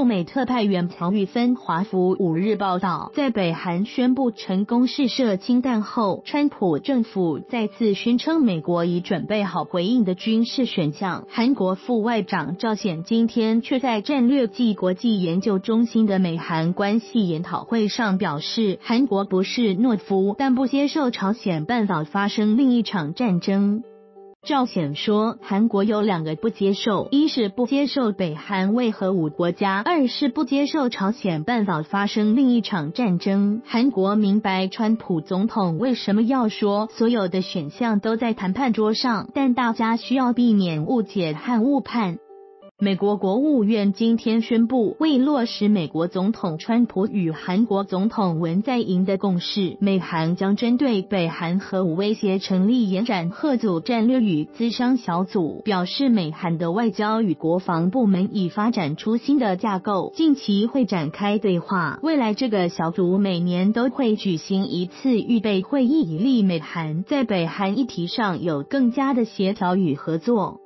驻美特派员曹玉芬华府五日报道，在北韩宣布成功试射氢弹后，川普政府再次宣称美国已准备好回应的军事选项。韩国副外长赵显今天却在战略暨国际研究中心的美韩关系研讨会上表示，韩国不是懦夫，但不接受朝鲜半岛发生另一场战争。赵显说，韩国有两个不接受：一是不接受北韩为核武国家；二是不接受朝鲜半岛发生另一场战争。韩国明白川普总统为什么要说所有的选项都在谈判桌上，但大家需要避免误解和误判。美国国务院今天宣布，为落实美国总统川普与韩国总统文在寅的共识，美韩将针对北韩核武威胁成立延展核组战略与资商小组。表示美韩的外交与国防部门已发展出新的架构，近期会展开对话。未来这个小组每年都会举行一次预备会议，以利美韩在北韩议题上有更加的协调与合作。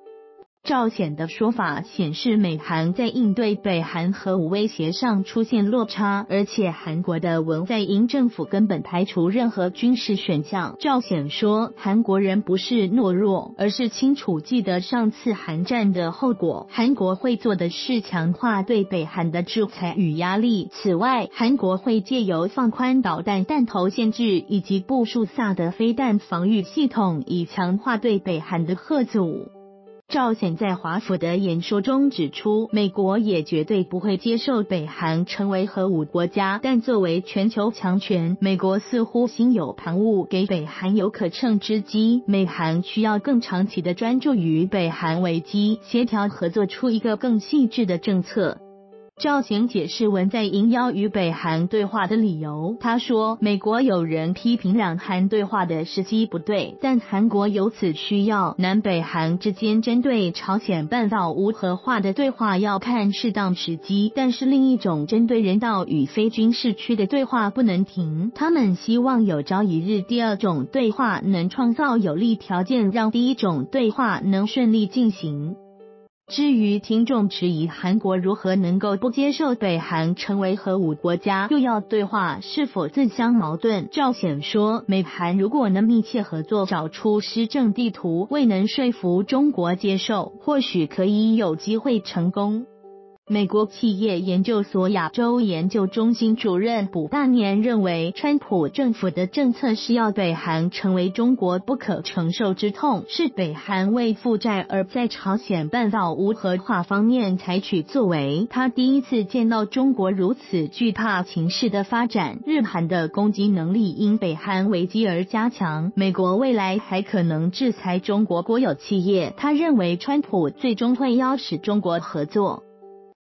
赵显的说法显示，美韩在应对北韩核武威胁上出现落差，而且韩国的文在寅政府根本排除任何军事选项。赵显说，韩国人不是懦弱，而是清楚记得上次韩战的后果。韩国会做的是强化对北韩的制裁与压力。此外，韩国会借由放宽导弹弹头限制以及部署萨德飞弹防御系统，以强化对北韩的贺阻。赵显在华府的演说中指出，美国也绝对不会接受北韩成为核武国家，但作为全球强权，美国似乎心有旁骛，给北韩有可乘之机。美韩需要更长期的专注于北韩危机，协调合作出一个更细致的政策。赵显解释文在寅邀与北韩对话的理由。他说，美国有人批评两韩对话的时机不对，但韩国有此需要。南北韩之间针对朝鲜半岛无核化的对话要看适当时机，但是另一种针对人道与非军事区的对话不能停。他们希望有朝一日第二种对话能创造有利条件，让第一种对话能顺利进行。至于听众质疑韩国如何能够不接受北韩成为核武国家，又要对话，是否自相矛盾？赵显说，美韩如果能密切合作，找出施政地图，未能说服中国接受，或许可以有机会成功。美国企业研究所亚洲研究中心主任卜大年认为，川普政府的政策是要北韩成为中国不可承受之痛，是北韩为负债而在朝鲜半岛无核化方面采取作为。他第一次见到中国如此惧怕情势的发展，日韩的攻击能力因北韩危机而加强，美国未来还可能制裁中国国有企业。他认为，川普最终会邀使中国合作。